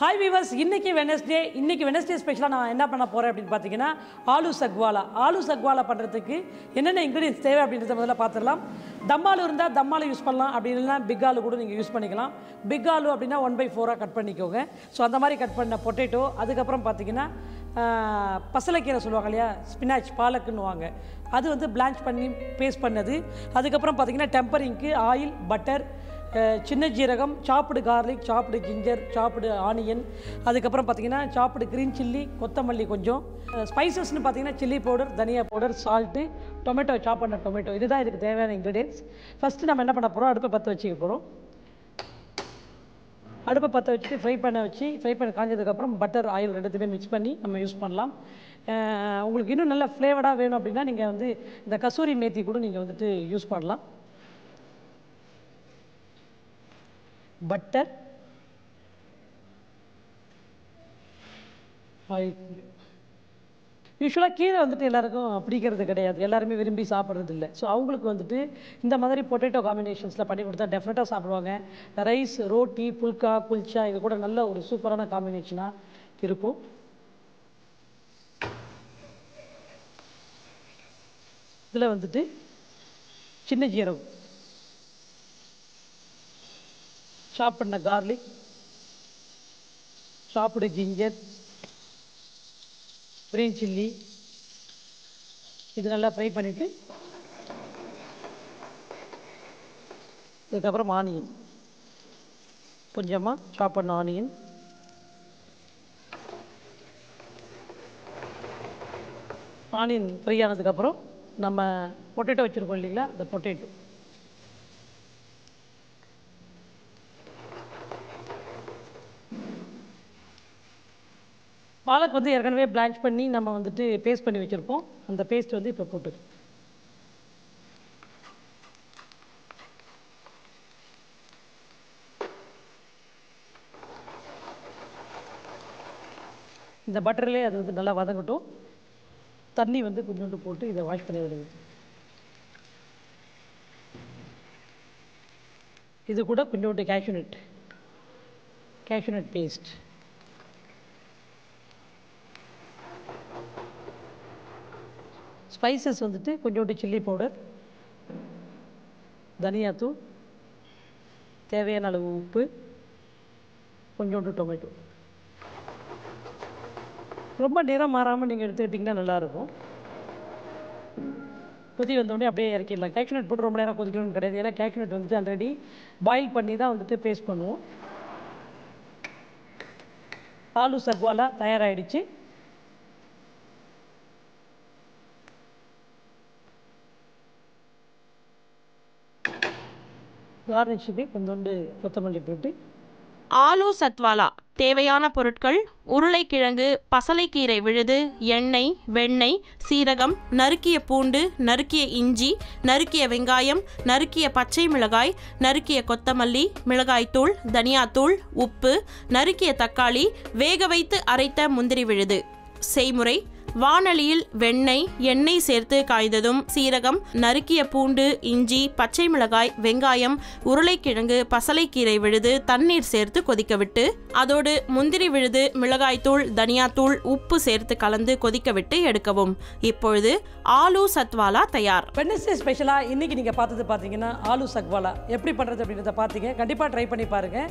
Hi viewers இன்றைக்கி Wednesday இன்றைக்கி Wednesday ஸ்பெஷலாக நான் என்ன பண்ண போகிறேன் அப்படின்னு பார்த்தீங்கன்னா ஆலு சக்வாலா. ஆலு சக்வாலா பண்ணுறதுக்கு என்னென்ன இன்க்ரீடியன்ஸ் தேவை அப்படின்றத முதல்ல பார்த்துடலாம் தம்மாலு இருந்தால் தம்மாலு யூஸ் பண்ணலாம். அப்படி இல்லைனா பிக் ஆலு கூட நீங்கள் யூஸ் பண்ணிக்கலாம். பிக் ஆலு அப்படின்னா ஒன் பை ஃபோராக கட் பண்ணிக்கோங்க. ஸோ அந்த மாதிரி கட் பண்ண பொட்டேட்டோ அதுக்கப்புறம் பார்த்தீங்கன்னா பசலைக்கீரை சொல்லுவாங்க இல்லையா? ஸ்பினாச் பாலக்குன்னுவாங்க அது வந்து பிளான்ச் பண்ணி பேஸ்ட் பண்ணது. அதுக்கப்புறம் பார்த்தீங்கன்னா டெம்பரிங்க்கு ஆயில் பட்டர் சின்ன ஜீரகம் சாப்பிடு கார்லிக் சாப்பிடு ஜிஞ்சர் சாப்பிடு ஆனியன் அதுக்கப்புறம் பார்த்தீங்கன்னா சாப்பிடு க்ரீன் சில்லி கொத்தமல்லி கொஞ்சம். ஸ்பைசஸ்னு பார்த்தீங்கன்னா சில்லி பவுடர் தனியா பவுடர் சால்ட்டு டொமேட்டோ சாப் பண்ண டொமேட்டோ இதுதான் இதுக்கு தேவையான இன்க்ரீடியன்ஸ் ஃபஸ்ட்டு நம்ம என்ன பண்ண போகிறோம் அடுப்பை பற்ற வச்சுக்க போகிறோம் அடுப்பை பற்ற வச்சுட்டு ஃப்ரை பண்ண வச்சு ஃப்ரை பண்ண காஞ்சதுக்கப்புறம் பட்டர் ஆயில் ரெண்டுத்தையுமே மிக்ஸ் பண்ணி நம்ம யூஸ் பண்ணலாம். உங்களுக்கு இன்னும் நல்ல ஃப்ளேவர்டாக வேணும் அப்படின்னா நீங்கள் வந்து இந்த கசூரி மேத்தி கூட நீங்கள் வந்துட்டு யூஸ் பண்ணலாம். பட்டர் யூஸ்வலாக கீரை வந்துட்டு எல்லாருக்கும் பிடிக்கிறது கிடையாது. எல்லாருமே விரும்பி சாப்பிட்றது இல்லை. ஸோ அவங்களுக்கு வந்துட்டு இந்த மாதிரி பொட்டேட்டோ காம்பினேஷன்ஸில் பண்ணி கொடுத்தா டெஃபினட்டாக சாப்பிடுவாங்க. ரைஸ் ரோட்டி புல்கா குல்ச்சா இது கூட நல்ல ஒரு சூப்பரான காம்பினேஷனாக இருக்கும். இதில் வந்துட்டு சின்ன ஜீரகம். சாப் பண்ண கார்லிக் சாப்பிடு ஜிஞ்சர் க்ரீன் சில்லி இது நல்லா ஃப்ரை பண்ணிவிட்டு இதுக்கப்புறம் ஆனியன் கொஞ்சமாக சாப் பண்ண ஆனியன் ஆனியன் ஃப்ரை ஆனதுக்கப்புறம் நம்ம பொட்டேட்டோ வச்சுருக்கோம் இல்லைங்களா அந்த பொட்டேட்டோ பாலக் வந்து ஏற்கனவே பிளான்ச் பண்ணி நம்ம வந்துட்டு பேஸ்ட் பண்ணி வச்சுருப்போம். அந்த பேஸ்ட் வந்து இப்போ போட்டு. இந்த பட்டர்லேயே அது வந்து நல்லா வதங்கட்டும். தண்ணி வந்து கொஞ்சோண்டு போட்டு இதை வாஷ் பண்ணி விடுங்க. இது கூட கொஞ்சோண்டு கேஷ்யூநட் கேஷ்யூநட் பேஸ்ட் ஸ்பைசஸ் வந்துட்டு கொஞ்சோண்டு சில்லி பவுடர் தனியாத்தூள் தேவையான அளவு உப்பு கொஞ்சோண்டு டொமேட்டோ ரொம்ப நிறம் மாறாமல் நீங்கள் எடுத்துக்கிட்டிங்கன்னா நல்லாயிருக்கும். கொதி வந்தோடனே அப்படியே இறக்கிடலாம். கேஷ்நட் போட்டு ரொம்ப நேரம் கொதிக்கணும்னு கிடையாது. ஏன்னா கேஷ்நட் வந்துட்டு ஆல்ரெடி பாயில் பண்ணி தான் வந்துட்டு பேஸ்ட் பண்ணுவோம். ஆலு சர்வாலா தயாராகிடுச்சு கார்னிஷுக்கு கொஞ்சோண்டு கொத்தமல்லி போட்டு. ஆலு சத்வாலா தேவையான பொருட்கள் உருளைக்கிழங்கு பசலைக்கீரை விழுது எண்ணெய் வெண்ணெய் சீரகம் நறுக்கிய பூண்டு நறுக்கிய இஞ்சி நறுக்கிய வெங்காயம் நறுக்கிய பச்சை மிளகாய் நறுக்கிய கொத்தமல்லி மிளகாய்த்தூள் தனியாத்தூள் உப்பு நறுக்கிய தக்காளி வேக வைத்து அரைத்த முந்திரி விழுது. செய்முறை வானொலியில் வெண்ணெய் எண்ணெய் சேர்த்து காய்ந்ததும் சீரகம் நறுக்கிய பூண்டு இஞ்சி பச்சை மிளகாய் வெங்காயம் உருளைக்கிழங்கு பசலைக்கீரை விழுது தண்ணீர் சேர்த்து கொதிக்க விட்டு அதோடு முந்திரி விழுது மிளகாய்த்தூள் தனியாத்தூள் உப்பு சேர்த்து கலந்து கொதிக்க விட்டு எடுக்கவும். இப்பொழுது ஆலு சத்வாலா தயார். வெனஸ்டே ஸ்பெஷலாக இன்றைக்கி நீங்கள் பார்த்தது பார்த்தீங்கன்னா ஆலு சத்வாலா எப்படி பண்ணுறது அப்படின்றத பார்த்தீங்க. கண்டிப்பாக ட்ரை பண்ணி பாருங்கள்